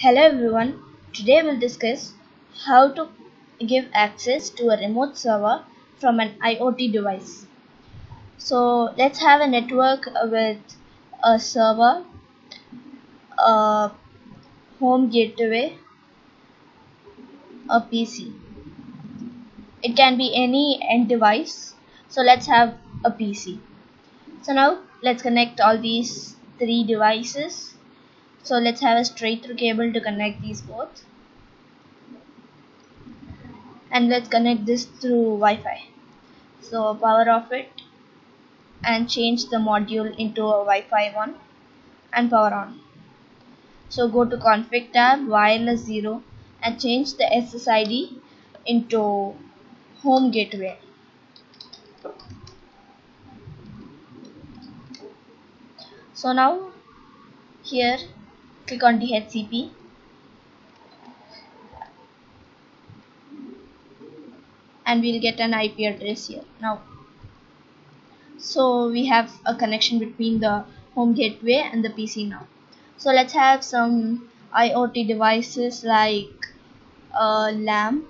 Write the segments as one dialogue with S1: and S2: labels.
S1: Hello everyone, today we'll discuss how to give access to a remote server from an IoT device. So let's have a network with a server, a home gateway, a PC. It can be any end device. So let's have a PC. So now let's connect all these three devices so let's have a straight through cable to connect these both. And let's connect this through Wi-Fi. So power off it and change the module into a Wi-Fi one and power on. So go to config tab wireless 0 and change the SSID into home gateway. So now here click on DHCP and we'll get an IP address here. Now so we have a connection between the home gateway and the PC now. So let's have some IoT devices like a lamp.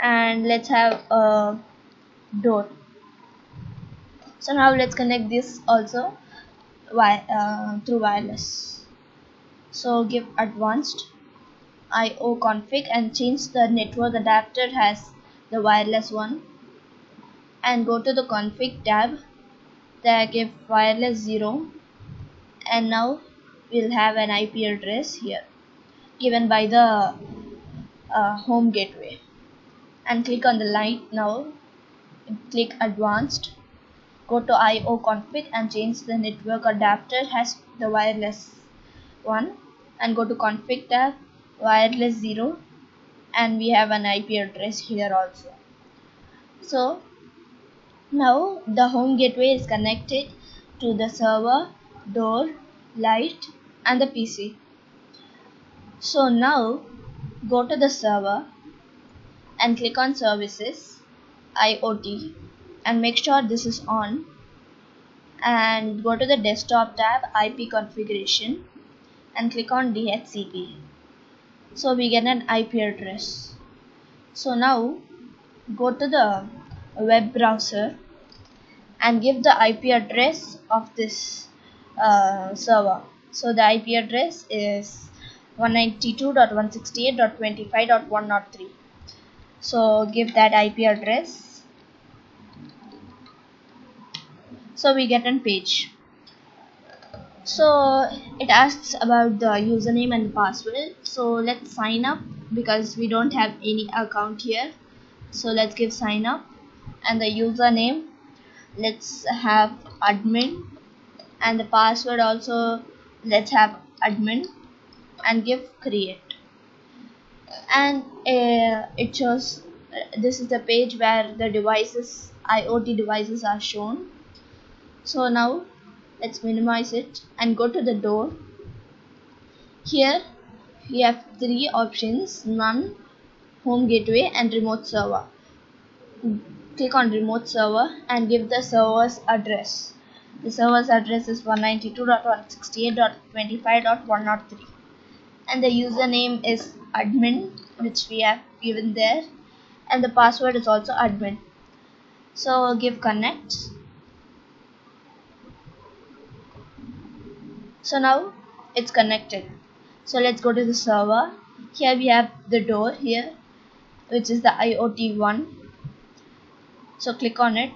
S1: And let's have a door so now let's connect this also uh, through wireless. So give advanced IO config and change the network adapter has the wireless one. And go to the config tab. There give wireless 0 and now we'll have an IP address here given by the uh, home gateway. And click on the light now. Click advanced go to IO config and change the network adapter as the wireless one and go to config tab wireless 0 and we have an IP address here also. So now the home gateway is connected to the server door light and the PC so now go to the server and click on services IoT and make sure this is on. And go to the desktop tab IP configuration and click on DHCP so we get an IP address. So now go to the web browser and give the IP address of this uh, server. So the IP address is 192.168.25.103 so give that IP address so we get a page. So it asks about the username and the password. So let's sign up because we don't have any account here. So let's give sign up and the username. Let's have admin and the password also. Let's have admin and give create. And uh, it shows uh, this is the page where the devices IoT devices are shown so now let's minimize it and go to the door. Here we have three options. None home gateway and remote server. Click on remote server and give the server's address. The server's address is 192.168.25.103 and the username is admin which we have given there. And the password is also admin. So give connect so now it's connected. So let's go to the server. Here we have the door here which is the IoT one. So click on it.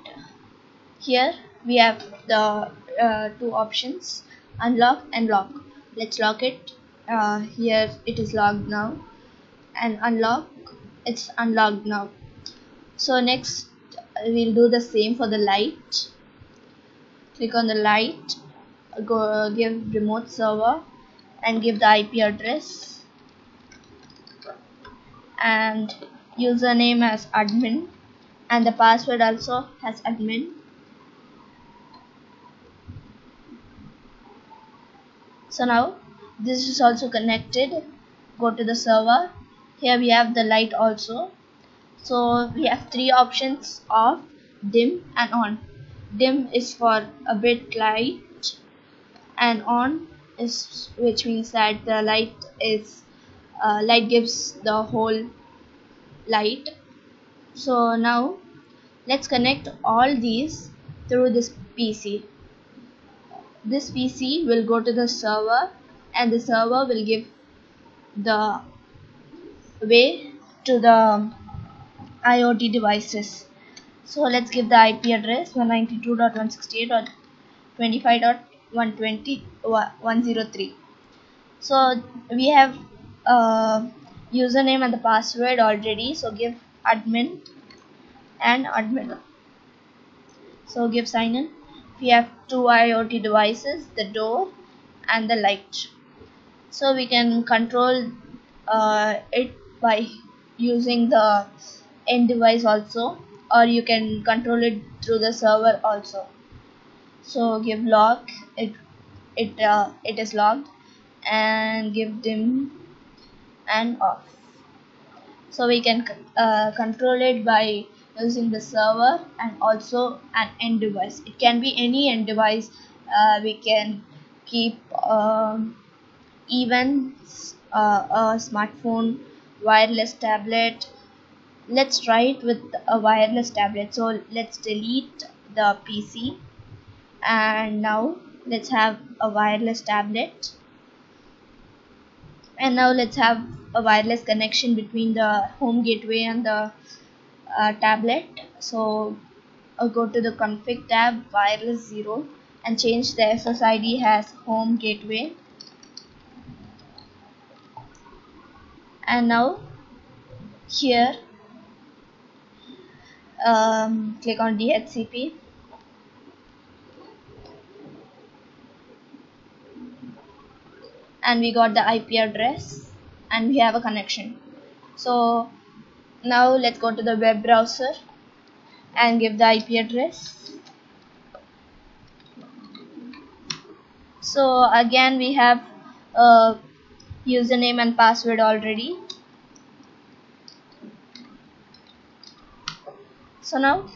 S1: Here we have the uh, two options unlock and lock. Let's lock it. Uh, here it is locked now. And unlock it's unlocked now. So next we'll do the same for the light. Click on the light go give remote server and give the IP address and username as admin and the password also has admin. So now this is also connected. Go to the server. Here we have the light also. So we have three options off dim and on. Dim is for a bit light and on is which means that the light is uh, light gives the whole light. So now let's connect all these through this PC this PC will go to the server and the server will give the way to the IoT devices. So let's give the IP address 192.168.25.120.103 so we have uh, username and the password already so give admin and admin. So give sign in. We have two IoT devices the door and the light. So we can control uh, it by using the end device also or you can control it through the server also so give lock it it uh, it is locked and give dim and off. So we can uh, control it by using the server and also an end device. It can be any end device. Uh, we can keep um, even uh, a smartphone wireless tablet. Let's try it with a wireless tablet. So let's delete the PC and now let's have a wireless tablet. And now let's have a wireless connection between the home gateway and the uh, tablet. So I'll go to the config tab wireless 0 and change the SSID as home gateway. And now here um, click on DHCP and we got the IP address and we have a connection. So now let's go to the web browser and give the IP address. So again we have a username and password already. So now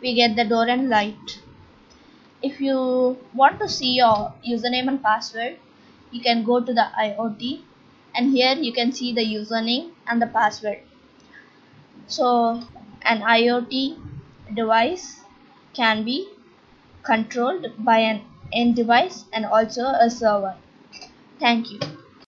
S1: we get the door and light. If you want to see your username and password you can go to the IoT and here you can see the username and the password. So an IoT device can be controlled by an end device and also a server. Thank you